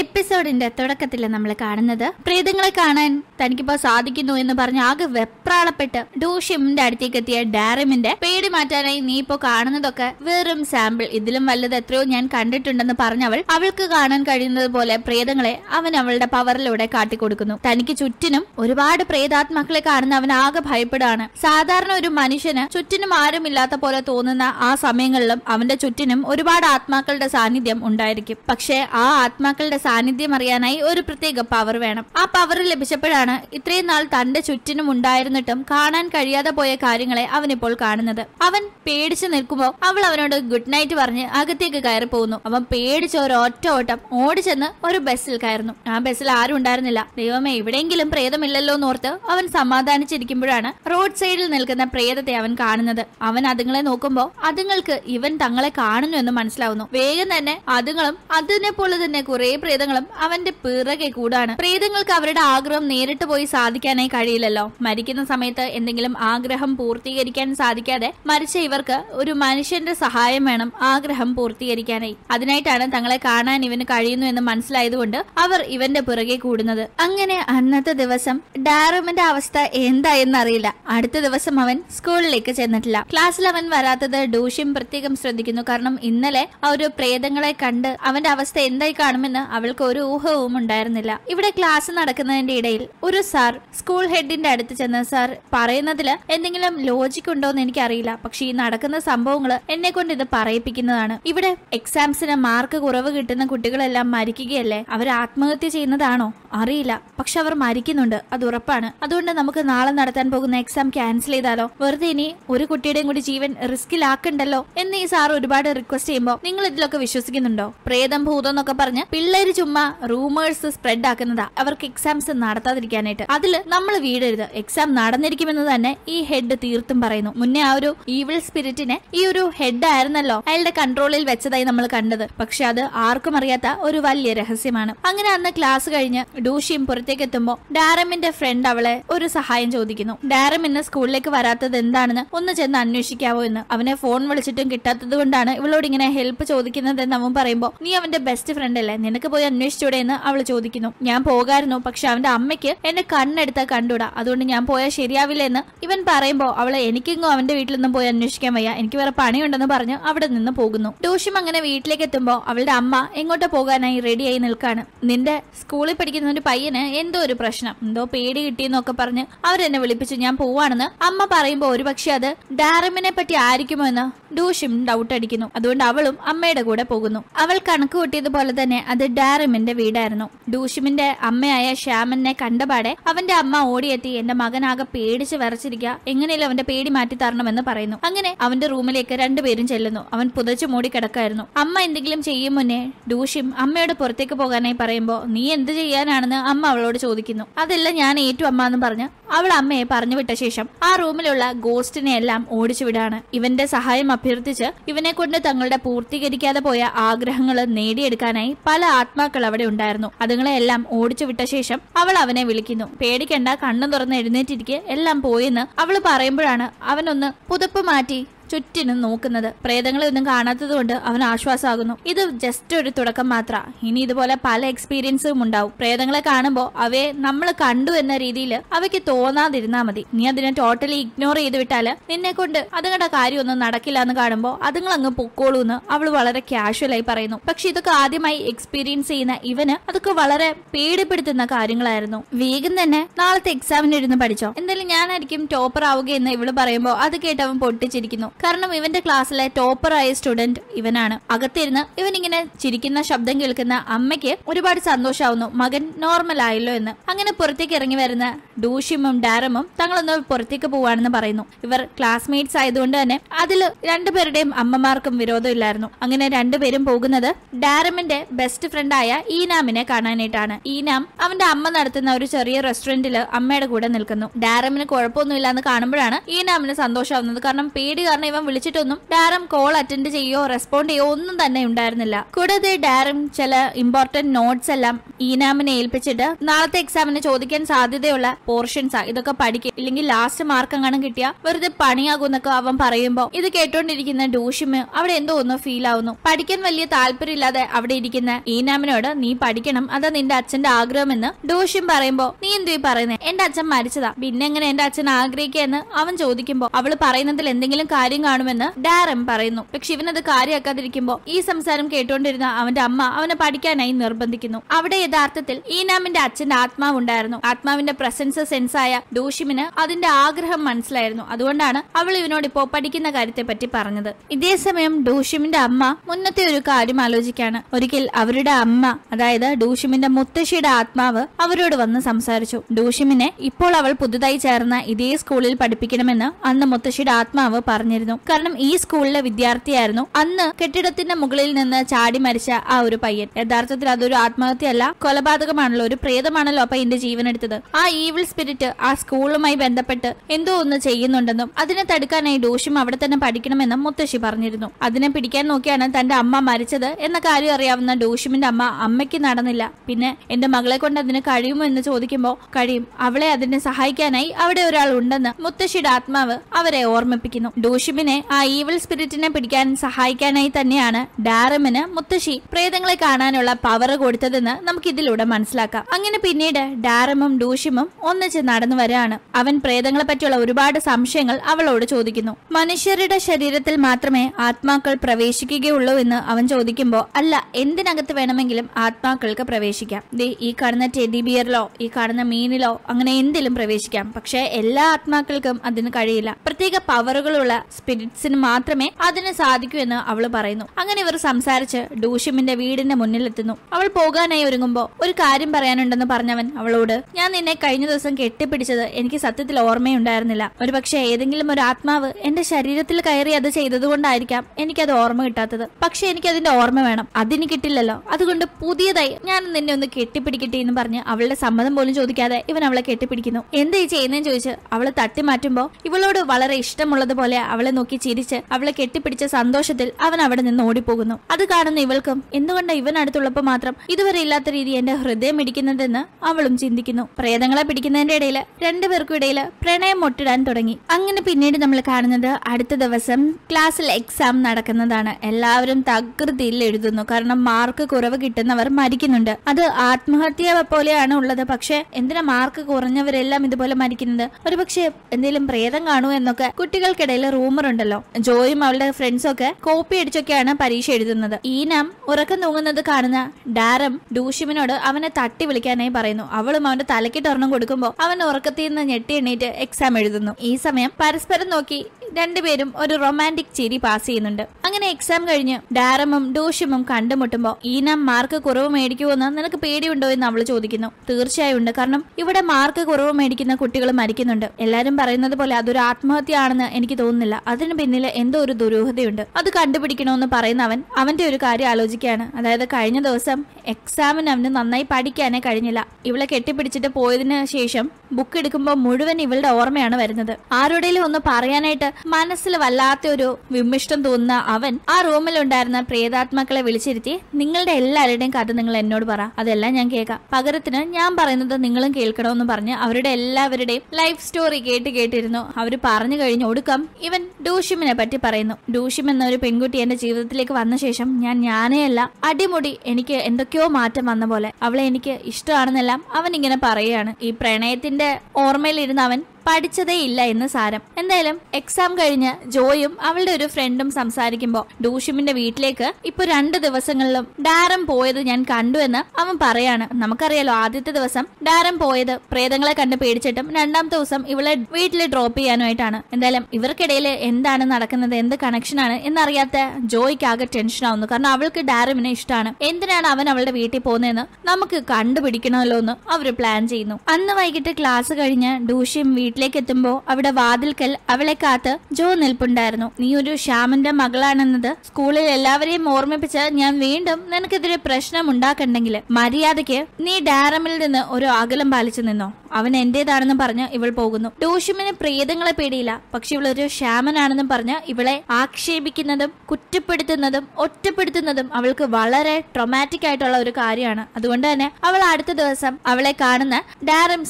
empecé എപ്പിസോഡിന്റെ തുടക്കത്തിൽ നമ്മൾ കാണുന്നത് പ്രീതങ്ങളെ കാണാൻ തനിക്കിപ്പോ സാധിക്കുന്നു എന്ന് പറഞ്ഞ് ആകെ വെപ്രാളപ്പെട്ട് ഡൂഷിമിന്റെ അടുത്തേക്ക് എത്തിയ ഡാരമിന്റെ പേടി മാറ്റാനായി നീ ഇപ്പോ കാണുന്നതൊക്കെ വെറും സാമ്പിൾ ഇതിലും വല്ലത് എത്രയോ ഞാൻ കണ്ടിട്ടുണ്ടെന്ന് പറഞ്ഞവൾ അവൾക്ക് കാണാൻ കഴിയുന്നത് പോലെ പ്രേതങ്ങളെ അവൻ അവളുടെ പവറിലൂടെ കാട്ടിക്കൊടുക്കുന്നു. തനിക്ക് ചുറ്റിനും ഒരുപാട് പ്രേതാത്മാക്കളെ കാണുന്ന അവൻ ആകെ ഭയപ്പെടുകയാണ് സാധാരണ ഒരു മനുഷ്യന് ചുറ്റിനും ആരുമില്ലാത്ത പോലെ തോന്നുന്ന ആ സമയങ്ങളിലും അവന്റെ ചുറ്റിനും ഒരുപാട് ആത്മാക്കളുടെ സാന്നിധ്യം ഉണ്ടായിരിക്കും. പക്ഷേ ആ ആത്മാക്കളുടെ സാന്നിധ്യം അറിയാനായി ഒരു പ്രത്യേക പവർ വേണം. ആ പവർ ലഭിച്ചപ്പോഴാണ് ഇത്രയും നാൾ തന്റെ ചുറ്റിനും ഉണ്ടായിരുന്നിട്ടും കാണാൻ കഴിയാതെ പോയ കാര്യങ്ങളെ അവൻ ഇപ്പോൾ കാണുന്നത്. അവൻ പേടിച്ചു നിൽക്കുമ്പോൾ അവൾ അവനോട് ഗുഡ് നൈറ്റ് പറഞ്ഞ് അകത്തേക്ക് കയറി പോകുന്നു അവൻ പേടിച്ച ഒരു ഒറ്റ ഓട്ടം ഓടിച്ചെന്ന് ഒരു ബസ്സിൽ കയറുന്നു. ആ ബസ്സിൽ ആരും ഉണ്ടായിരുന്നില്ല. ദൈവമേ എവിടെയെങ്കിലും പ്രേതമില്ലല്ലോ എന്നോർത്ത് അവൻ സമാധാനിച്ചിരിക്കുമ്പോഴാണ് റോഡ് സൈഡിൽ നിൽക്കുന്ന പ്രേതത്തെ അവൻ കാണുന്നത്. അവൻ അതുങ്ങളെ നോക്കുമ്പോൾ അതുങ്ങൾക്ക് ഇവൻ തങ്ങളെ കാണുന്നു എന്ന് മനസ്സിലാവുന്നു. വേഗം തന്നെ അതുങ്ങളും അതിനെ പോലെ തന്നെ കുറെ പ്രേതങ്ങളും അവന്റെ പിറകെ കൂടാണ്. പ്രേതങ്ങൾക്ക് അവരുടെ ആഗ്രഹം നേരിട്ട് പോയി സാധിക്കാനായി കഴിയില്ലല്ലോ. മരിക്കുന്ന സമയത്ത് എന്തെങ്കിലും ആഗ്രഹം പൂർത്തീകരിക്കാൻ സാധിക്കാതെ മരിച്ച ഇവർക്ക് ഒരു മനുഷ്യന്റെ സഹായം വേണം ആഗ്രഹം പൂർത്തീകരിക്കാനായി. അതിനായിട്ടാണ് തങ്ങളെ കാണാൻ ഇവന് കഴിയുന്നു എന്ന് മനസ്സിലായതുകൊണ്ട് അവർ ഇവന്റെ പിറകെ കൂടുന്നത്. അങ്ങനെ അന്നത്തെ ദിവസം ഡാറുമിന്റെ അവസ്ഥ എന്തായെന്നറിയില്ല. അടുത്ത ദിവസം അവൻ സ്കൂളിലേക്ക് ചെന്നിട്ടില്ല. ക്ലാസ്സിൽ അവൻ വരാത്തത് ഡൂഷ്യം പ്രത്യേകം ശ്രദ്ധിക്കുന്നു. കാരണം ഇന്നലെ ആ ഒരു പ്രേതങ്ങളെ കണ്ട് അവന്റെ അവസ്ഥ എന്തായി കാണുമെന്ന് അവൾക്ക് ഒരു ഊഹവും ഉണ്ടായിരുന്നില്ല. ഇവിടെ ക്ലാസ് നടക്കുന്നതിന്റെ ഇടയിൽ ഒരു സാർ സ്കൂൾ ഹെഡിന്റെ അടുത്ത് ചെന്ന് സാർ പറയുന്നതിൽ എന്തെങ്കിലും ലോജിക് ഉണ്ടോ എന്ന് എനിക്കറിയില്ല. പക്ഷെ ഈ നടക്കുന്ന സംഭവങ്ങൾ എന്നെ കൊണ്ട് ഇത് പറയിപ്പിക്കുന്നതാണ്. ഇവിടെ എക്സാംസിന് മാർക്ക് കുറവ് കിട്ടുന്ന കുട്ടികളെല്ലാം മരിക്കുകയല്ലേ? അവർ ആത്മഹത്യ ചെയ്യുന്നതാണോ? അറിയില്ല. പക്ഷെ അവർ മരിക്കുന്നുണ്ട്. അത് ഉറപ്പാണ്. അതുകൊണ്ട് നമുക്ക് നാളെ നടത്താൻ പോകുന്ന എക്സാം ക്യാൻസൽ ചെയ്താലോ? വെറുതെ ഇനി ഒരു കുട്ടിയുടെയും കൂടി ജീവൻ റിസ്കിലാക്കണ്ടല്ലോ എന്ന് ഈ സാർ ഒരുപാട് റിക്വസ്റ്റ് ചെയ്യുമ്പോൾ നിങ്ങൾ ഇതിലൊക്കെ വിശ്വസിക്കുന്നുണ്ടോ? പ്രേതം ഭൂതം എന്നൊക്കെ പറഞ്ഞ് പിള്ളേര് ചുമ്മാ റൂമേഴ്സ് സ്പ്രെഡ് ആക്കുന്നതാ. അവർക്ക് എക്സാംസ് നടത്താതിരിക്കാനായിട്ട്. അതിൽ നമ്മൾ വീടരുത്. എക്സാം നടന്നിരിക്കുമെന്ന് തന്നെ ഈ ഹെഡ് തീർത്തും പറയുന്നു. മുന്നേ ആ ഒരു ഈവിൾ സ്പിരിറ്റിനെ ഈ ഒരു ഹെഡ് ആയിരുന്നല്ലോ. അയാളുടെ കൺട്രോളിൽ വെച്ചതായി നമ്മൾ കണ്ടത്. പക്ഷെ അത് ആർക്കും അറിയാത്ത ഒരു വലിയ രഹസ്യമാണ്. അങ്ങനെ അന്ന് ക്ലാസ് കഴിഞ്ഞ് ഡൂഷിയും പുറത്തേക്ക് എത്തുമ്പോൾ ഡാരമിന്റെ ഫ്രണ്ട് അവളെ ഒരു സഹായം ചോദിക്കുന്നു. ഡാരം ഇന്ന് സ്കൂളിലേക്ക് വരാത്തത് എന്താണെന്ന് ഒന്ന് ചെന്ന് അന്വേഷിക്കാവോ എന്ന്. അവനെ ഫോൺ വിളിച്ചിട്ടും കിട്ടാത്തത് കൊണ്ടാണ് ഇവളോട് ഇങ്ങനെ ഹെൽപ്പ് ചോദിക്കുന്നത് എന്ന് അവൻ പറയുമ്പോൾ നീ അവന്റെ ബെസ്റ്റ് ഫ്രണ്ട് അല്ലേ? നിനക്ക് പോയി അന്വേഷിച്ചൂടെ എന്ന് അവൾ ചോദിക്കുന്നു. ഞാൻ പോകായിരുന്നു പക്ഷെ അവന്റെ അമ്മയ്ക്ക് എന്നെ കണ്ണെടുത്താൽ കണ്ടുടാ. അതുകൊണ്ട് ഞാൻ പോയാൽ ശരിയാവില്ല എന്ന് ഇവൻ പറയുമ്പോൾ അവളെ എനിക്കെങ്ങും അവന്റെ വീട്ടിലൊന്നും പോയി അന്വേഷിക്കാൻ വയ്യ. എനിക്ക് വേറെ പണിയുണ്ടെന്ന് പറഞ്ഞ് അവിടെ നിന്ന് പോകുന്നു. ഡൂഷ്യം അങ്ങനെ വീട്ടിലേക്ക് എത്തുമ്പോൾ അവളുടെ അമ്മ എങ്ങോട്ട് പോകാനായി റെഡിയായി നിൽക്കാണ്. നിന്റെ സ്കൂളിൽ പഠിക്കുന്ന ഒരു പയ്യന് എന്തോ ഒരു പ്രശ്നം. എന്തോ പേടി കിട്ടിയെന്നൊക്കെ പറഞ്ഞ് അവരെന്നെ വിളിപ്പിച്ചു. ഞാൻ പോവാണെന്ന് അമ്മ പറയുമ്പോൾ ഒരുപക്ഷെ അത് ഡാരമിനെ പറ്റി ആയിരിക്കുമോ എന്ന് ഡൂഷിം ഡൗട്ട് അടിക്കുന്നു. അതുകൊണ്ട് അവളും അമ്മയുടെ കൂടെ പോകുന്നു. അവൾ കണക്ക് കൂട്ടിയതുപോലെ തന്നെ അത് ഡാരമിന്റെ വീടായിരുന്നു. ദൂഷ്യമിന്റെ അമ്മയായ ശ്യാമനെ കണ്ടപാടെ അവന്റെ അമ്മ ഓടിയെത്തി എന്റെ മകനാകെ പേടിച്ച് വിറച്ചിരിക്കുക. എങ്ങനെയും അവന്റെ പേടി മാറ്റി തരണമെന്ന് പറയുന്നു. അങ്ങനെ അവന്റെ റൂമിലേക്ക് രണ്ടുപേരും ചെല്ലുന്നു. അവൻ പുതച്ചു മൂടി കിടക്കായിരുന്നു അമ്മ എന്തെങ്കിലും ചെയ്യും മുന്നേ ദൂഷ്യം അമ്മയോട് പുറത്തേക്ക് പോകാനായി പറയുമ്പോൾ നീ എന്ത് ചെയ്യാനാണെന്ന് അമ്മ അവളോട് ചോദിക്കുന്നു. അതെല്ലാം ഞാൻ ഏറ്റു അമ്മ എന്ന് പറഞ്ഞു അവൾ അമ്മയെ പറഞ്ഞു വിട്ട ശേഷം ആ റൂമിലുള്ള ഗോസ്റ്റിനെ എല്ലാം ഓടിച്ചു വിടാണ്. ഇവന്റെ സഹായം അഭ്യർത്ഥിച്ച് ഇവനെ കൊണ്ട് തങ്ങളുടെ പൂർത്തീകരിക്കാതെ പോയ ആഗ്രഹങ്ങൾ നേടിയെടുക്കാനായി പല ആത്മാക്കൾ അവിടെ ഉണ്ടായിരുന്നു. അതുങ്ങളെല്ലാം ഓടിച്ചു വിട്ട ശേഷം അവൾ അവനെ വിളിക്കുന്നു. പേടിക്കണ്ട കണ്ണു തുറന്ന് എഴുന്നേറ്റിരിക്കെ എല്ലാം പോയെന്ന് അവൾ പറയുമ്പോഴാണ് അവനൊന്ന് പുതപ്പ് മാറ്റി ചുറ്റിനും നോക്കുന്നത്. പ്രേതങ്ങളെ ഒന്നും കാണാത്തത് കൊണ്ട് അവൻ ആശ്വാസമാകുന്നു. ഇത് ജസ്റ്റ് ഒരു തുടക്കം മാത്ര. ഇനി ഇതുപോലെ പല എക്സ്പീരിയൻസും ഉണ്ടാവും. പ്രേതങ്ങളെ കാണുമ്പോൾ അവയെ നമ്മൾ കണ്ടു എന്ന രീതിയിൽ അവയ്ക്ക് തോന്നാതിരുന്നാ മതി. നീ അതിനെ ടോട്ടലി ഇഗ്നോർ ചെയ്ത് വിട്ടാൽ നിന്നെ കൊണ്ട് അതുങ്ങളുടെ കാര്യമൊന്നും നടക്കില്ല എന്ന് കാണുമ്പോൾ അതുങ്ങൾ അങ്ങ് പൊക്കോളൂ എന്ന് അവൾ വളരെ കാഷ്വലായി പറയുന്നു. പക്ഷെ ഇതൊക്കെ ആദ്യമായി എക്സ്പീരിയൻസ് ചെയ്യുന്ന ഇവന് അതൊക്കെ വളരെ പേടിപ്പെടുത്തുന്ന കാര്യങ്ങളായിരുന്നു. വേഗം തന്നെ നാളത്തെ എക്സാമിന് ഇരുന്ന് പഠിച്ചോ. എന്തായാലും ഞാനായിരിക്കും ടോപ്പർ ആവുകയെന്ന് ഇവൾ പറയുമ്പോൾ അത് കേട്ട് അവൻ പൊട്ടിച്ചിരിക്കുന്നു. കാരണം ഇവന്റെ ക്ലാസ്സിലെ ടോപ്പറായ സ്റ്റുഡന്റ് ഇവനാണ്. അകത്തിരുന്ന് ഇവൻ ഇങ്ങനെ ചിരിക്കുന്ന ശബ്ദം കേൾക്കുന്ന അമ്മയ്ക്ക് ഒരുപാട് സന്തോഷാവുന്നു. മകൻ നോർമൽ ആയല്ലോ എന്ന്. അങ്ങനെ പുറത്തേക്ക് ഇറങ്ങി വരുന്ന ഡൂഷിമും ഡാരമും തങ്ങളൊന്ന് പുറത്തേക്ക് പോവാണെന്ന് പറയുന്നു. ഇവർ ക്ലാസ്മേറ്റ്സ് ആയതുകൊണ്ട് തന്നെ അതിൽ രണ്ടുപേരുടെയും അമ്മമാർക്കും വിരോധമില്ലായിരുന്നു. അങ്ങനെ രണ്ടുപേരും പോകുന്നത് ഡാരമിന്റെ ബെസ്റ്റ് ഫ്രണ്ടായ ഈനാമിനെ കാണാനായിട്ടാണ്. ഈനാം അവന്റെ അമ്മ നടത്തുന്ന ഒരു ചെറിയ റെസ്റ്റോറന്റിൽ അമ്മയുടെ കൂടെ നിൽക്കുന്നു. ഡാരമിന് കുഴപ്പമൊന്നുമില്ല എന്ന് കാണുമ്പോഴാണ് ഈനാമിന് സന്തോഷമാവുന്നത് കാരണം പേടി കാരണം ഇവൻ വിളിച്ചിട്ടൊന്നും ഡാരം കോൾ അറ്റൻഡ് ചെയ്യോ റെസ്പോണ്ട് ചെയ്യോ ഒന്നും തന്നെ ഉണ്ടായിരുന്നില്ല. കൂടാതെ ഡാരം ചില ഇമ്പോർട്ടന്റ് നോട്ട്സ് എല്ലാം ഈനാമിനെ ഏൽപ്പിച്ചിട്ട് നാളത്തെ എക്സാമിന് ചോദിക്കാൻ സാധ്യതയുള്ള പോർഷൻസാ ഇതൊക്കെ പഠിക്കും ഇല്ലെങ്കിൽ ലാസ്റ്റ് മാർക്ക് അങ്ങനെ കിട്ടിയ വെറുതെ പണിയാകുന്നൊക്കെ അവൻ പറയുമ്പോ ഇത് കേട്ടോണ്ടിരിക്കുന്ന ഡൂഷിമ് അവിടെ എന്തോ ഒന്ന് ഫീൽ ആവുന്നു. പഠിക്കാൻ വലിയ താല്പര്യമില്ലാതെ അവിടെ ഇരിക്കുന്ന ഈനാമിനോട് നീ പഠിക്കണം അതാ നിന്റെ അച്ഛന്റെ ആഗ്രഹമെന്ന് ഡൂഷിം പറയുമ്പോ നീ എന്തു പറയുന്നേ? എന്റെ അച്ഛൻ മരിച്ചതാ. പിന്നെ എങ്ങനെ എന്റെ അച്ഛൻ ആഗ്രഹിക്കാന്ന് അവൻ ചോദിക്കുമ്പോ അവൾ പറയുന്നതിൽ എന്തെങ്കിലും കാര്യം കാണുമെന്ന് ഡാരം പറയുന്നു. പക്ഷെ ഇവനത് കാര്യമാക്കാതിരിക്കുമ്പോ ഈ സംസാരം കേട്ടോണ്ടിരുന്ന അവന്റെ അമ്മ അവനെ പഠിക്കാനായി നിർബന്ധിക്കുന്നു. അവിടെ യഥാർത്ഥത്തിൽ ഈനാമിന്റെ അച്ഛന്റെ ആത്മാവ് ഉണ്ടായിരുന്നു ആത്മാവിന്റെ പ്രസൻസ് സെൻസായ ദൂഷ്യമിന് അതിന്റെ ആഗ്രഹം മനസ്സിലായിരുന്നു. അതുകൊണ്ടാണ് അവൾ ഇവനോട് ഇപ്പോ പഠിക്കുന്ന കാര്യത്തെ പറ്റി പറഞ്ഞത്. ഇതേ സമയം ഡൂഷിമിന്റെ അമ്മ മുന്നത്തെ ഒരു കാര്യം ആലോചിക്കാണ്. ഒരിക്കൽ അവരുടെ അമ്മ അതായത് ഡൂഷിമിന്റെ മുത്തശ്ശിയുടെ ആത്മാവ് അവരോട് വന്ന് സംസാരിച്ചു. ഡൂഷിമിനെ ഇപ്പോൾ അവൾ പുതുതായി ചേർന്ന ഇതേ സ്കൂളിൽ പഠിപ്പിക്കണമെന്ന് അന്ന് മുത്തശ്ശിയുടെ ആത്മാവ് പറഞ്ഞിരുന്നു. കാരണം ഈ സ്കൂളിലെ വിദ്യാർത്ഥിയായിരുന്നു. അന്ന് കെട്ടിടത്തിന്റെ മുകളിൽ നിന്ന് ചാടി മരിച്ച ആ ഒരു പയ്യൻ. യഥാർത്ഥത്തിൽ അതൊരു ആത്മഹത്യയല്ല കൊലപാതകമാണല്ലോ ഒരു പ്രേതമാണല്ലോ അപ്പൊ എന്റെ ജീവൻ എടുത്തത് ആ ഈവിൾ സ്പിരിറ്റ് ആ സ്കൂളുമായി ബന്ധപ്പെട്ട് എന്തോ ഒന്ന് ചെയ്യുന്നുണ്ടെന്നും അതിനെ തടുക്കാനായി ദോഷം അവിടെ തന്നെ പഠിക്കണമെന്നും മുത്തശ്ശി പറഞ്ഞിരുന്നു. അതിനെ പിടിക്കാൻ നോക്കിയാണ് തന്റെ അമ്മ മരിച്ചത് എന്ന കാര്യം അറിയാവുന്ന ഡൂഷിമിന്റെ അമ്മ അമ്മയ്ക്ക് നടന്നില്ല. പിന്നെ എന്റെ മകളെ കൊണ്ട് അതിന് കഴിയുമോ എന്ന് ചോദിക്കുമ്പോൾ കഴിയും. അവളെ അതിനെ സഹായിക്കാനായി അവിടെ ഒരാൾ ഉണ്ടെന്ന് മുത്തശ്ശിയുടെ ആത്മാവ് അവരെ ഓർമ്മിപ്പിക്കുന്നു. ഡൂഷിമിനെ ആ ഈവൽ സ്പിരിറ്റിനെ പിടിക്കാൻ സഹായിക്കാനായി തന്നെയാണ് ഡാറമിന് മുത്തശ്ശി പ്രേതങ്ങളെ കാണാനുള്ള പവർ കൊടുത്തതെന്ന് നമുക്ക് ഇതിലൂടെ മനസ്സിലാക്കാം. അങ്ങനെ പിന്നീട് ഡാറമും ഡൂഷിമും ഒന്നിച്ച് നടന്നു വരാണ് അവൻ പ്രേതങ്ങളെ പറ്റിയുള്ള ഒരുപാട് സംശയങ്ങൾ അവളോട് ചോദിക്കുന്നു. മനുഷ്യരുടെ ശരീരത്തിൽ മാത്രമേ ആത്മാക്കൾ പ്രവേശിക്കുകയുള്ളൂ എന്ന് അവൻ ചോദിക്കുമ്പോൾ അല്ല എന്തിനകത്ത് വേണമെങ്കിലും ആത്മാക്കൾക്ക് പ്രവേശിക്കാം? ദേ ഈ കാണുന്ന ടെഡി ബിയറിലോ ഈ കാണുന്ന മീനിലോ അങ്ങനെ എന്തിലും പ്രവേശിക്കാം. പക്ഷേ എല്ലാ ആത്മാക്കൾക്കും അതിന് കഴിയില്ല. പ്രത്യേക പവറുകളുള്ള സ്പിരിറ്റ്സിന് മാത്രമേ അതിന് സാധിക്കൂ എന്ന് അവൾ പറയുന്നു. അങ്ങനെ ഇവർ സംസാരിച്ച് ഡൂഷ്യമിന്റെ വീടിന്റെ മുന്നിലെത്തുന്നു. അവൾ പോകാനായി ഒരുങ്ങുമ്പോ ഒരു കാര്യം പറയാനുണ്ടെന്ന് പറഞ്ഞവൻ അവളോട് ഞാൻ നിന്നെ കഴിഞ്ഞ ദിവസം കെട്ടിപ്പിടിച്ചത് എനിക്ക് സത്യത്തിൽ ഓർമ്മയുണ്ടായിരുന്നില്ല. ഒരു പക്ഷേ ഏതെങ്കിലും ഒരു ആത്മാവ് എന്റെ ശരീരത്തിൽ കയറി അത് ചെയ്തതുകൊണ്ടായിരിക്കാം എനിക്കത് ഓർമ്മ കിട്ടാത്തത്. പക്ഷെ എനിക്കതിന്റെ ഓർമ്മ വേണം. അതിന് കിട്ടില്ലല്ലോ. അതുകൊണ്ട് പുതിയതായി ഞാൻ നിന്നെ ഒന്ന് കെട്ടിപ്പിടിക്കട്ടെ എന്ന് പറഞ്ഞ് അവളുടെ സമ്മതം പോലും ചോദിക്കാതെ ഇവൻ അവളെ കെട്ടിപ്പിടിക്കുന്നു. എന്താ ഈ ചെയ്യുന്നതെന്ന് ചോദിച്ച് അവളെ തട്ടി മാറ്റുമ്പോ ഇവളോട് വളരെ ഇഷ്ടമുള്ളതുപോലെ അവളെ നോക്കി ചിരിച്ച് അവളെ കെട്ടിപ്പിടിച്ച സന്തോഷത്തിൽ അവൻ അവിടെ നിന്ന് ഓടിപ്പോകുന്നു. അത് കാണുന്ന ഇവൾക്കും എന്തുകൊണ്ട് ഇവൻ അടുത്തുള്ളപ്പോൾ മാത്രം ഇതുവരെ ഇല്ലാത്ത രീതി എന്റെ ഹൃദയം ഇടിക്കുന്നതെന്ന് അവളും ചിന്തിക്കുന്നു. പ്രേതങ്ങളെ പിടിക്കുന്നതിന്റെ ഇടയിൽ രണ്ടുപേർക്കും ഇടയിൽ പ്രണയം മുട്ടിടാൻ തുടങ്ങി. അങ്ങനെ പിന്നീട് നമ്മൾ കാണുന്നത് അടുത്ത ദിവസം ക്ലാസ്സിൽ എക്സാം നടക്കുന്നതാണ്. എല്ലാവരും തകൃതിയിൽ എഴുതുന്നു. കാരണം മാർക്ക് കുറവ് കിട്ടുന്നവർ മരിക്കുന്നുണ്ട്. അത് ആത്മഹത്യ പോലെയാണ് ഉള്ളത്. പക്ഷെ എന്തിനാ മാർക്ക് കുറഞ്ഞവരെല്ലാം ഇതുപോലെ മരിക്കുന്നത്? ഒരുപക്ഷെ എന്തെങ്കിലും പ്രേതം കാണൂ എന്നൊക്കെ കുട്ടികൾക്കിടയിൽ ഉണ്ടല്ലോ. ജോയും അവളുടെ ഫ്രണ്ട്സും ഒക്കെ കോപ്പി അടിച്ചൊക്കെയാണ് പരീക്ഷ എഴുതുന്നത്. ഈനാം ഉറക്കം തൂങ്ങുന്നത് കാണുന്ന ഡാരം ഡൂഷിമിനോട് അവനെ തട്ടി വിളിക്കാനായി പറയുന്നു. അവളും അവന്റെ തലക്കിട്ട് ഒരെണ്ണം കൊടുക്കുമ്പോൾ അവൻ ഉറക്കത്തിൽ നിന്ന് ഞെട്ടി എണ്ണീറ്റ് എക്സാം എഴുതുന്നു. ഈ സമയം പരസ്പരം നോക്കി രണ്ടുപേരും ഒരു റൊമാന്റിക് ചിരി പാസ് ചെയ്യുന്നുണ്ട്. അങ്ങനെ എക്സാം കഴിഞ്ഞ് ഡാരമും ഡൂഷിമും കണ്ടുമുട്ടുമ്പോ ഈനാം മാർക്ക് കുറവ് മേടിക്കുമെന്ന് നിനക്ക് പേടിയുണ്ടോ എന്ന് അവൾ ചോദിക്കുന്നു. തീർച്ചയായും ഉണ്ട് കാരണം ഇവിടെ മാർക്ക് കുറവ് മേടിക്കുന്ന കുട്ടികൾ മരിക്കുന്നുണ്ട്. എല്ലാരും പറയുന്നത് പോലെ അതൊരു ആത്മഹത്യ ആണെന്ന് എനിക്ക് തോന്നുന്നില്ല. അതിന് പിന്നിൽ എന്തോ ഒരു ദുരൂഹതയുണ്ട്. അത് കണ്ടുപിടിക്കണമെന്ന് പറയുന്ന അവൻ അവന്റെ ഒരു കാര്യം ആലോചിക്കുകയാണ്. അതായത് കഴിഞ്ഞ ദിവസം എക്സാമിന് അവന് നന്നായി പഠിക്കാനേ കഴിഞ്ഞില്ല. ഇവളെ കെട്ടിപ്പിടിച്ചിട്ട് പോയതിനു ശേഷം ബുക്ക് എടുക്കുമ്പോൾ മുഴുവൻ ഇവളുടെ ഓർമ്മയാണ് വരുന്നത്. ആരോടെങ്കിലും ഒന്ന് പറയാനായിട്ട് മനസ്സിൽ വല്ലാത്ത ഒരു വിമിഷ്ടം തോന്നുന്ന അവൻ ആ റൂമിലുണ്ടായിരുന്ന പ്രേതാത്മാക്കളെ വിളിച്ചിരുത്തി നിങ്ങളുടെ എല്ലാവരുടെയും കഥ നിങ്ങൾ എന്നോട് പറ. അതെല്ലാം ഞാൻ കേൾക്കാം. പകരത്തിന് ഞാൻ പറയുന്നത് നിങ്ങളും കേൾക്കണമെന്ന് പറഞ്ഞ് അവരുടെ എല്ലാവരുടെയും ലൈഫ് സ്റ്റോറി കേട്ട് കേട്ടിരുന്നു. അവർ പറഞ്ഞു കഴിഞ്ഞ് ഒടുക്കം ഇവൻ ഡൂഷിമിനെ പറ്റി പറയുന്നു. ഡൂഷിം എന്ന ഒരു പെൺകുട്ടി എന്റെ ജീവിതത്തിലേക്ക് വന്ന ശേഷം ഞാൻ ഞാനേ അല്ല അടിമുടി എനിക്ക് എന്തൊക്കെയോ മാറ്റം വന്ന പോലെ. അവളെ എനിക്ക് ഇഷ്ടമാണെന്നെല്ലാം അവൻ ഇങ്ങനെ പറയുകയാണ്. ഈ പ്രണയത്തിന്റെ ഓർമ്മയിലിരുന്ന് അവൻ പഠിച്ചതേ ഇല്ല എന്ന് സാരം. എന്തായാലും എക്സാം കഴിഞ്ഞ് ജോയും അവളുടെ ഒരു ഫ്രണ്ടും സംസാരിക്കുമ്പോൾ ഡൂഷിമിന്റെ വീട്ടിലേക്ക് ഇപ്പൊ രണ്ട് ദിവസങ്ങളിലും ഡാരം പോയത് ഞാൻ കണ്ടു എന്ന് അവൻ പറയാണ്. നമുക്കറിയാലോ ആദ്യത്തെ ദിവസം ഡാരം പോയത് പ്രേതങ്ങളെ കണ്ട് പേടിച്ചിട്ടും രണ്ടാമത്തെ ദിവസം ഇവളെ വീട്ടിൽ ഡ്രോപ്പ് ചെയ്യാനായിട്ടാണ്. എന്തായാലും ഇവർക്കിടയിൽ എന്താണ് നടക്കുന്നത്? എന്ത് കണക്ഷനാണ് എന്നറിയാത്ത ജോയ്ക്ക് ആകെ ടെൻഷൻ ആവുന്നു. കാരണം അവൾക്ക് ഡാരമിനെ ഇഷ്ടമാണ് എന്തിനാണ് അവൻ അവളുടെ വീട്ടിൽ പോകുന്നതെന്ന് നമുക്ക് കണ്ടുപിടിക്കണമല്ലോ എന്ന് അവർ പ്ലാൻ ചെയ്യുന്നു. അന്ന് വൈകിട്ട് ക്ലാസ് കഴിഞ്ഞ് ഡൂഷ്യം വീട്ടിൽ വീട്ടിലേക്ക് എത്തുമ്പോ അവിടെ വാതിൽക്കൽ അവളെ കാത്ത് ജോ നിൽപ്പുണ്ടായിരുന്നു. നീ ഒരു ശ്യാമന്റെ മകളാണെന്നത് സ്കൂളിൽ എല്ലാവരെയും ഓർമ്മിപ്പിച്ച് ഞാൻ വീണ്ടും നിനക്കെതിരെ പ്രശ്നം ഉണ്ടാക്കണ്ടെങ്കിൽ മര്യാദയ്ക്ക് നീ ഡാരമിൽ നിന്ന് ഒരു അകലം പാലിച്ചു നിന്നോ. അവൻ എന്റേതാണെന്ന് പറഞ്ഞ് ഇവൾ പോകുന്നു. ഡൂഷ്യമിന് പ്രേതങ്ങളെ പേടിയില്ല. പക്ഷെ ഇവൾ ഒരു ശ്യാമനാണെന്നും പറഞ്ഞ് ഇവളെ ആക്ഷേപിക്കുന്നതും കുറ്റപ്പെടുത്തുന്നതും ഒറ്റപ്പെടുത്തുന്നതും അവൾക്ക് വളരെ ട്രൊമാറ്റിക് ആയിട്ടുള്ള ഒരു കാര്യമാണ്. അതുകൊണ്ട് തന്നെ അവൾ അടുത്ത ദിവസം അവളെ കാണുന്ന ഡാരം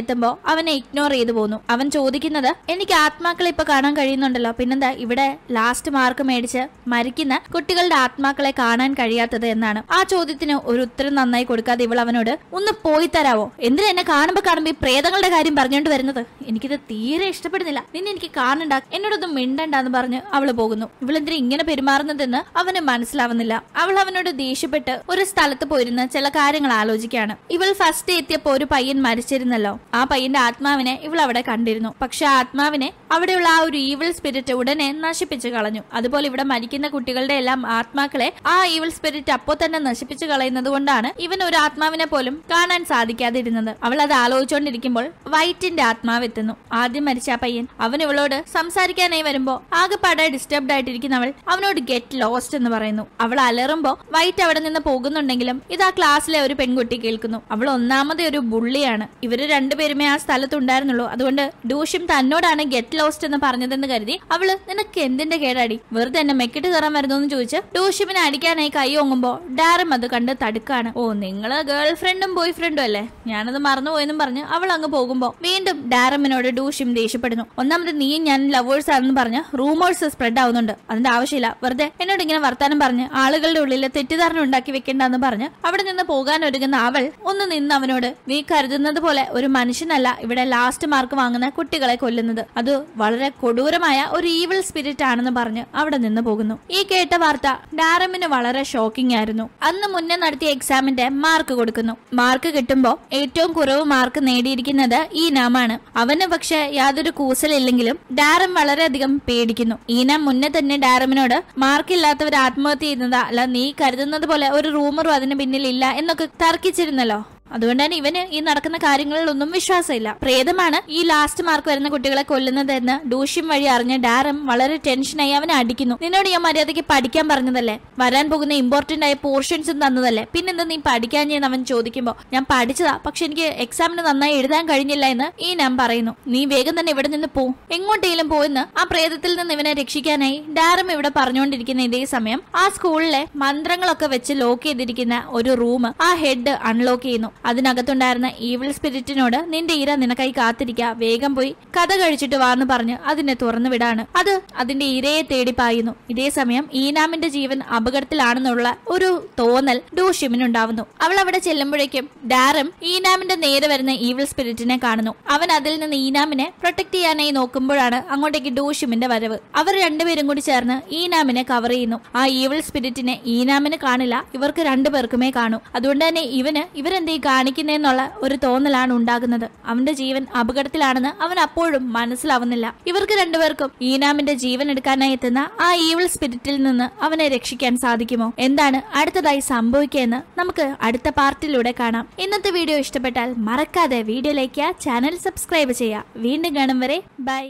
എത്തുമ്പോ അവനെ ഇഗ്നോർ ചെയ്തു. പോന്നു. അവൻ ചോദിക്കുന്നത് എനിക്ക് ആത്മാക്കളെ ഇപ്പൊ കാണാൻ കഴിയുന്നുണ്ടല്ലോ. പിന്നെന്താ ഇവിടെ ലാസ്റ്റ് മാർക്ക് മേടിച്ച് മരിക്കുന്ന കുട്ടികളുടെ ആത്മാക്കളെ കാണാൻ കഴിയാത്തത് എന്നാണ്. ആ ചോദ്യത്തിന് ഒരു ഉത്തരം നന്നായി കൊടുക്കാതെ ഇവൾ അവനോട് ഒന്ന് പോയി തരാവോ? എന്തിനാ എന്നെ കാണുമ്പോ കാണുമ്പോ ഈ പ്രേതങ്ങളുടെ കാര്യം പറഞ്ഞുകൊണ്ട് വരുന്നത്? എനിക്കിത് തീരെ ഇഷ്ടപ്പെടുന്നില്ല. നിന്നെ എനിക്ക് കാണണ്ട. എന്നോടൊന്നും മിണ്ടണ്ടെന്ന് പറഞ്ഞ് അവൾ പോകുന്നു. ഇവളെന്തിനാ ഇങ്ങനെ പെരുമാറുന്നതെന്ന് അവന് മനസ്സിലാവുന്നില്ല. അവൾ അവനോട് ദേഷ്യപ്പെട്ട് ഒരു സ്ഥലത്ത് പോയിരുന്ന് ചില കാര്യങ്ങൾ ആലോചിക്കുകയാണ്. ഇവൾ ഫസ്റ്റ് എത്തിയപ്പോ ഒരു പയ്യൻ മരിച്ചിരുന്നല്ലോ. ആ പയ്യന്റെ ആത്മാവിനെ ഇവൾ അവിടെ കണ്ടിരുന്നു. പക്ഷെ ആത്മാവിനെ അവിടെയുള്ള ആ ഒരു ഈവിൾ സ്പിരിറ്റ് ഉടനെ നശിപ്പിച്ചു കളഞ്ഞു. അതുപോലെ ഇവിടെ മരിക്കുന്ന കുട്ടികളുടെ എല്ലാം ആത്മാക്കളെ ആ ഈവിൾ സ്പിരിറ്റ് അപ്പോ തന്നെ നശിപ്പിച്ചു കളയുന്നത് കൊണ്ടാണ് ഇവൻ ഒരു ആത്മാവിനെ പോലും കാണാൻ സാധിക്കാതിരുന്നത്. അവൾ അത് ആലോചിച്ചുകൊണ്ടിരിക്കുമ്പോൾ വൈറ്റിന്റെ ആത്മാവ് എത്തുന്നു. ആദ്യം മരിച്ച ആ പയ്യൻ അവൻ ഇവളോട് സംസാരിക്കാനായി വരുമ്പോ ആകെപ്പാടെ ഡിസ്റ്റർബ്ഡ് ആയിട്ടിരിക്കുന്ന അവൾ അവനോട് ഗെറ്റ് ലോസ്റ്റ് എന്ന് പറയുന്നു. അവൾ അലറുമ്പോ വൈറ്റ് അവിടെ നിന്ന് പോകുന്നുണ്ടെങ്കിലും ഇത് ആ ക്ലാസ്സിലെ ഒരു പെൺകുട്ടി കേൾക്കുന്നു. അവൾ ഒന്നാമത്തെ ഒരു ബുള്ളിയാണ് ഇവർ രണ്ടുപേരുമേ ആ സ്ഥലത്ത് ഉണ്ടായിരുന്നുള്ളൂ അതുകൊണ്ട് ഡൂഷ്യം തന്നോടാണ് ഗെറ്റ് ലോസ്റ്റ് എന്ന് പറഞ്ഞതെന്ന് കരുതി അവൾ നിനക്ക് എന്തിന്റെ കേടാടി? വെറുതെ എന്നെ മെക്കിട്ട് കയറാൻ വരുന്നു എന്ന് ചോദിച്ച് ഡൂഷ്യമിനെ അടിക്കാനായി കൈ ഓങ്ങുമ്പോ ഡാരം അത് കണ്ട് തടുക്കാണ്. ഓ നിങ്ങൾ ഗേൾ ഫ്രണ്ടും ബോയ് ഫ്രണ്ടും അല്ലേ? ഞാനത് മറന്നുപോയെന്നും പറഞ്ഞ് അവൾ അങ്ങ് പോകുമ്പോ വീണ്ടും ഡാരമിനോട് ഡൂഷ്യം ദേഷ്യപ്പെടുന്നു. ഒന്നാമത് നീയും ഞാൻ ലവേഴ്സ് ആണെന്ന് പറഞ്ഞ് റൂമേഴ്സ് സ്പ്രെഡ് ആവുന്നുണ്ട്. അതിന്റെ ആവശ്യമില്ല. വെറുതെ എന്നോട് ഇങ്ങനെ വർത്താനം പറഞ്ഞ് ആളുകളുടെ ഉള്ളിൽ തെറ്റിദ്ധാരണ ഉണ്ടാക്കി വെക്കേണ്ടെന്ന് പറഞ്ഞ് അവിടെ നിന്ന് പോകാൻ ഒരുങ്ങുന്ന അവൾ ഒന്ന് നിന്ന് അവനോട് നീ കരുതുന്നത് പോലെ ഒരു മനുഷ്യനല്ല. ഇവിടെ ലാസ്റ്റ് മാർക്ക് വാങ്ങുന്ന കുട്ടികളെ കൊല്ലുന്നത്. അത് വളരെ കൊടൂരമായ ഒരു ഈവിൾ സ്പിരിറ്റ് ആണെന്ന് പറഞ്ഞ് അവിടെ നിന്ന് പോകുന്നു. ഈ കേട്ട വാർത്ത ഡാരമിന് വളരെ ഷോക്കിംഗ് ആയിരുന്നു. അന്ന് മുന്നേ നടത്തിയ എക്സാമിന്റെ മാർക്ക് കൊടുക്കുന്നു. മാർക്ക് കിട്ടുമ്പോ ഏറ്റവും കുറവ് മാർക്ക് നേടിയിരിക്കുന്നത് ഈ നാമാണ് അവന് പക്ഷെ യാതൊരു കൂസലില്ലെങ്കിലും ഡാരം വളരെയധികം പേടിക്കുന്നു. ഈനാം മുന്നേ തന്നെ ഡാരമിനോട് മാർക്കില്ലാത്തവർ ആത്മഹത്യ ചെയ്യുന്നതാ. അല്ല നീ കരുതുന്നത് പോലെ ഒരു റൂമറും അതിന് പിന്നിലില്ല എന്നൊക്കെ തർക്കിച്ചിരുന്നല്ലോ. അതുകൊണ്ട് തന്നെ ഇവന് ഈ നടക്കുന്ന കാര്യങ്ങളിലൊന്നും വിശ്വാസമില്ല. പ്രേതമാണ് ഈ ലാസ്റ്റ് മാർക്ക് വരുന്ന കുട്ടികളെ കൊല്ലുന്നതെന്ന് ദൂഷ്യം വഴി അറിഞ്ഞ ഡാരം വളരെ ടെൻഷനായി അവനെ അടിക്കുന്നു. നിന്നോട് ഞാൻ മര്യാദയ്ക്ക് പഠിക്കാൻ പറഞ്ഞതല്ലേ? വരാൻ പോകുന്ന ഇമ്പോർട്ടന്റ് ആയ പോർഷൻസും തന്നതല്ലേ? പിന്നെന്താ നീ പഠിക്കാൻ ചെയ്യുന്ന അവൻ ചോദിക്കുമ്പോ? ഞാൻ പഠിച്ചതാ പക്ഷെ എനിക്ക് എക്സാമിന് നന്നായി എഴുതാൻ കഴിഞ്ഞില്ല എന്ന് ഈ ഞാൻ പറയുന്നു. നീ വേഗം തന്നെ ഇവിടെ നിന്ന് പോ. എങ്ങോട്ടെങ്കിലും പോയെന്ന് ആ പ്രേതത്തിൽ നിന്ന് ഇവനെ രക്ഷിക്കാനായി ഡാരം ഇവിടെ പറഞ്ഞുകൊണ്ടിരിക്കുന്ന ഇതേ സമയം ആ സ്കൂളിലെ മന്ത്രങ്ങളൊക്കെ വെച്ച് ലോക്ക് ചെയ്തിരിക്കുന്ന ഒരു റൂം ആ ഹെഡ് അൺലോക്ക് ചെയ്യുന്നു. അതിനകത്തുണ്ടായിരുന്ന ഈവിൾ സ്പിരിറ്റിനോട് നിന്റെ ഈര നിനക്കായി കാത്തിരിക്കുക വേഗം പോയി കഥ കഴിച്ചിട്ട് വാർന്നു പറഞ്ഞ് അതിനെ തുറന്നു വിടാണ്. അത് അതിന്റെ ഇരയെ തേടി പായുന്നു. ഇതേ സമയം ഈനാമിന്റെ ജീവൻ അപകടത്തിലാണെന്നുള്ള ഒരു തോന്നൽ ഡൂഷിമിനുണ്ടാവുന്നു. അവൾ അവിടെ ചെല്ലുമ്പോഴേക്കും ഡാറും ഈനാമിന്റെ നേരെ വരുന്ന ഈവിൾ സ്പിരിറ്റിനെ കാണുന്നു. അവൻ അതിൽ നിന്ന് ഈനാമിനെ പ്രൊട്ടക്ട് ചെയ്യാനായി നോക്കുമ്പോഴാണ് അങ്ങോട്ടേക്ക് ഡൂഷിമിന്റെ വരവ്. അവർ രണ്ടുപേരും കൂടി ചേർന്ന് ഈനാമിനെ കവർ ചെയ്യുന്നു. ആ ഈവിൾ സ്പിരിറ്റിനെ ഈനാമിന് കാണില്ല ഇവർക്ക് രണ്ടുപേർക്കുമേ കാണൂ. അതുകൊണ്ട് തന്നെ ഇവന് ഇവരെന്തേ കാണിക്കുന്നതെന്നുള്ള ഒരു തോന്നലാണ് ഉണ്ടാകുന്നത്. അവന്റെ ജീവൻ അപകടത്തിലാണെന്ന് അവൻ അപ്പോഴും മനസ്സിലാവുന്നില്ല. ഇവർക്ക് രണ്ടുപേർക്കും ഈനാമിന്റെ ജീവൻ എടുക്കാനായി എത്തുന്ന ആ ഈവിൾ സ്പിരിറ്റിൽ നിന്ന് അവനെ രക്ഷിക്കാൻ സാധിക്കുമോ? എന്താണ് അടുത്തതായി സംഭവിക്കുകയെന്ന് നമുക്ക് അടുത്ത പാർട്ടിലൂടെ കാണാം. ഇന്നത്തെ വീഡിയോ ഇഷ്ടപ്പെട്ടാൽ മറക്കാതെ വീഡിയോ ലൈക്ക് ചാനൽ സബ്സ്ക്രൈബ് ചെയ്യുക. വീണ്ടും കാണും വരെ ബൈ.